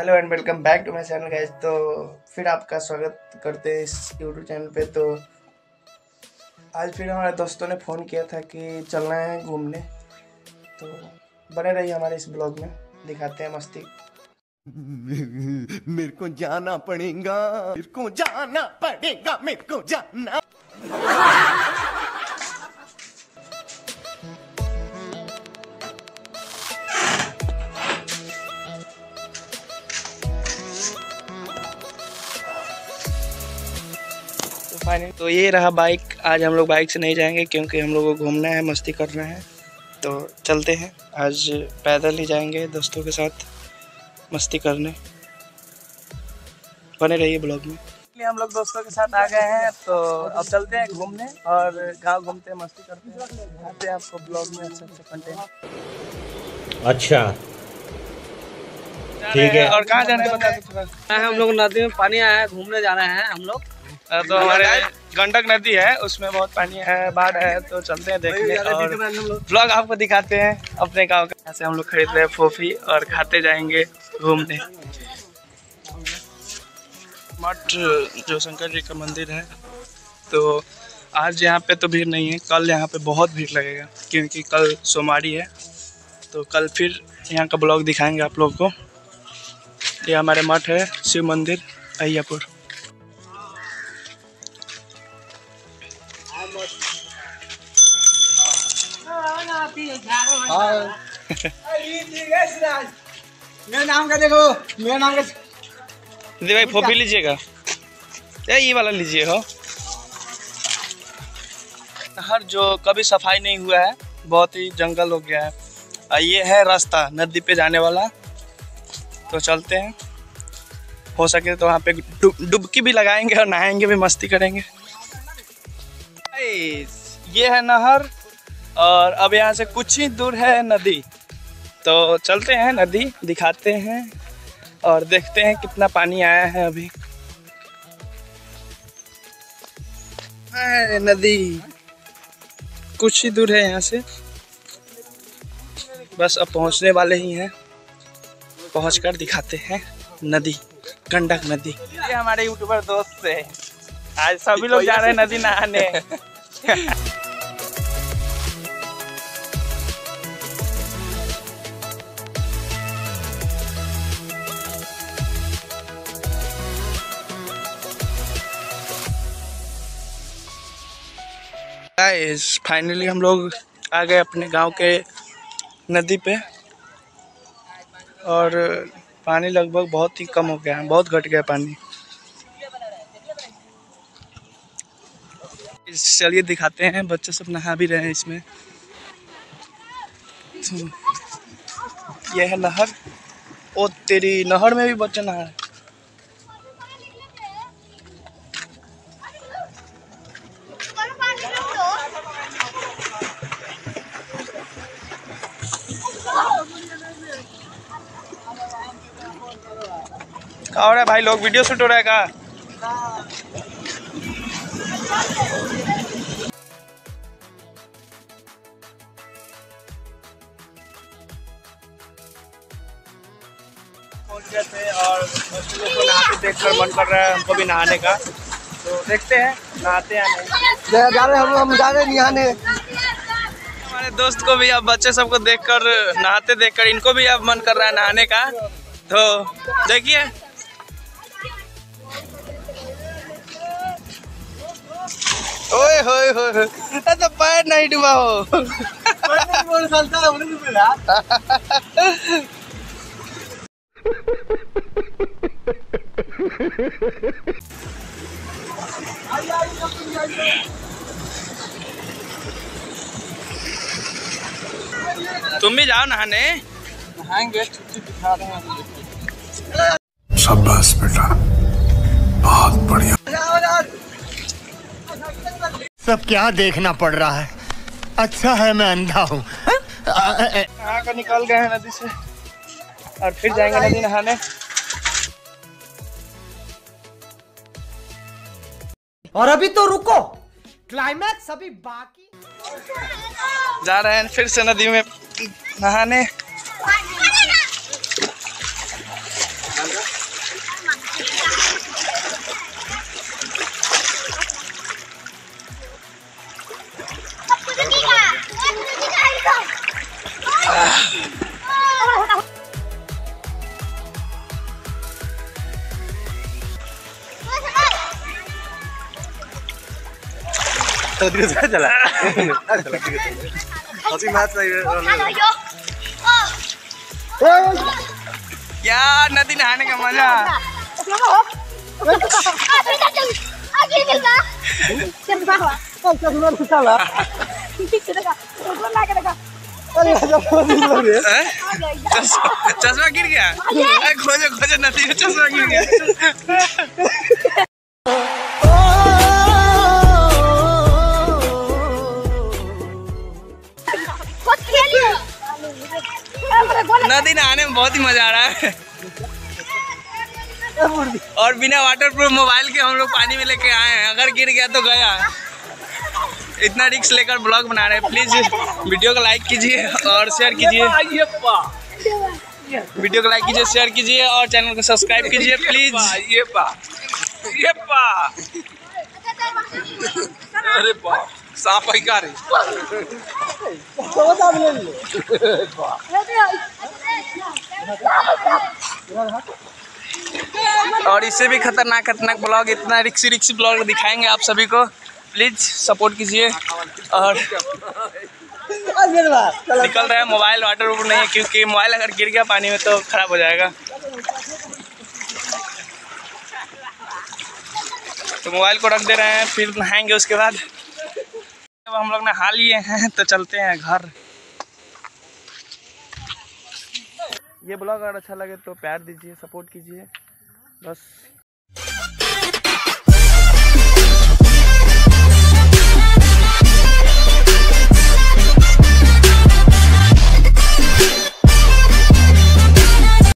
Hello and welcome back to my channel guys तो फिर आपका स्वागत करते हैं इस यूट्यूब चैनल पे। तो आज फिर हमारे दोस्तों ने फ़ोन किया था कि चलना है घूमने। तो बने रहिए हमारे इस ब्लॉग में। दिखाते हैं मस्ती। मेरे को जाना पड़ेगा। मेरे को जाना पड़ेगा। मेरे को जाना फाइनली तो ये रहा बाइक आज हम लोग बाइक से नहीं जाएँगे क्योंकि हम लोग को घूमना है मस्ती करना है। तो चलते हैं। आज पैदल ही जाएँगे दोस्तों के साथ मस्ती करने। बने रहिए ब्लॉग में। हम लोग दोस्तों के साथ आ गए हैं। तो अब चलते हैं घूमने और गाँव घूमते हैं मस्ती करते हैं। दिखाते हैं आपको ब्लॉग में अच्छे अच्छे कंटेंट अच्छा। ठीक है। और कहाँ जाना है बता हम लोग नदी में पानी आया है घूमने जाना है हम लोग। तो हमारे गंडक नदी है उसमें बहुत पानी है बाढ़ है तो चलते हैं देखने और ब्लॉग आपको दिखाते हैं अपने गाँव का। ऐसे हम लोग खरीद रहे हैं फोफी और खाते जाएँगे घूमने। मठ जो शंकर जी का मंदिर है तो आज यहाँ पे तो भीड़ नहीं है कल यहाँ पे बहुत भीड़ लगेगा क्योंकि कल सोमवारी है तो कल फिर यहाँ का ब्लॉग दिखाएँगे आप लोग को। ये हमारे मठ है शिव मंदिर अहियापुर। मेरा नाम का देखो, मेरा नाम का दीदी भाई फोफी लीजिएगा। ये वाला लीजिए, हो। हर जो कभी सफ़ाई नहीं हुआ है, बहुत ही जंगल हो गया है। ये है रास्ता, नदी पे जाने वाला। तो चलते हैं। हो सके तो वहाँ पे डुबकी भी लगाएँगे और नहाएँगे, भी मस्ती करेंगे। ये है नहर। और अब यहाँ से कुछ ही दूर है नदी। तो चलते हैं नदी दिखाते हैं और देखते हैं कितना पानी आया है अभी। नदी। कुछ ही दूर है यहाँ से। बस अब पहुँचने वाले ही हैं। पहुँचकर दिखाते हैं नदी गंडक नदी। ये हमारे यूट्यूबर दोस्त है। आज सभी लोग जा रहे हैं नदी नहाने। गाइस फाइनली हम लोग आ गए अपने गाँव के नदी पे। और पानी लगभग बहुत ही कम हो गया है, बहुत घट गया पानी। चलिए दिखाते हैं, बच्चे सब नहा भी रहे हैं इसमें। यह है नहर। ओ तेरी नहर में भी बच्चे नहा रहे क्या हो भाई लोग वीडियो शूट हो रहा है का? पहुँच गए थे और को नहाते देखकर मन कर रहा है हमको भी नहाने का। तो देखते हैं नहाते हैं नहीं। जा रहे हम हम जा रहे निहाने। हमारे दोस्त को भी अब बच्चे सबको देखकर नहाते देखकर इनको भी अब मन कर रहा है नहाने का। तो देखिए। ओए होए होए तो पैर नहीं डूबा हो। तुम भी जाओ नहाने। नहाएँगे छुट्टी दिखा रहे हैं शाबाश बेटा। बहुत बढ़िया। सब क्या देखना पड़ रहा है? अच्छा है मैं अंधा हूँ। नहा कर निकल गए हैं नदी से। और फिर जाएँगे नदी नहाने। और अभी तो रुको। क्लाइमैक्स अभी बाकी। जा रहे हैं फिर से नदी में नहाने। धीरे से चला हँसी मैच क्या नदी नहाने का मज़ा हैं? चश- चश्मा गिर गया अरे खोजो खोजो नदी में चश्मा गिर गया बहुत ही मज़ा आ रहा है। और बिना वाटर प्रूफ मोबाइल के हम लोग पानी में लेके आए हैं। अगर गिर गया तो गया। इतना रिक्स लेकर ब्लॉग बना रहे हैं। प्लीज़ वीडियो को लाइक कीजिए और शेयर कीजिए। वीडियो को लाइक कीजिए शेयर कीजिए और चैनल को सब्सक्राइब कीजिए प्लीज़ ये पा ये पा अरे बा सांप है का रे और इससे भी खतरनाक खतरनाक ब्लॉग, इतना रिक्सी रिक्सी ब्लॉग दिखाएँगे आप सभी को। प्लीज़ सपोर्ट कीजिए और निकल रहा है मोबाइल वाटर प्रूफ नहीं है, क्योंकि मोबाइल अगर गिर गया पानी में तो खराब हो जाएगा। तो मोबाइल को रख दे रहे हैं, फिर नहाएँगे उसके बाद। अब हम लोग नहा लिए हैं तो चलते हैं घर। ये ब्लॉग अगर अच्छा लगे तो प्यार दीजिए, सपोर्ट कीजिए। बस।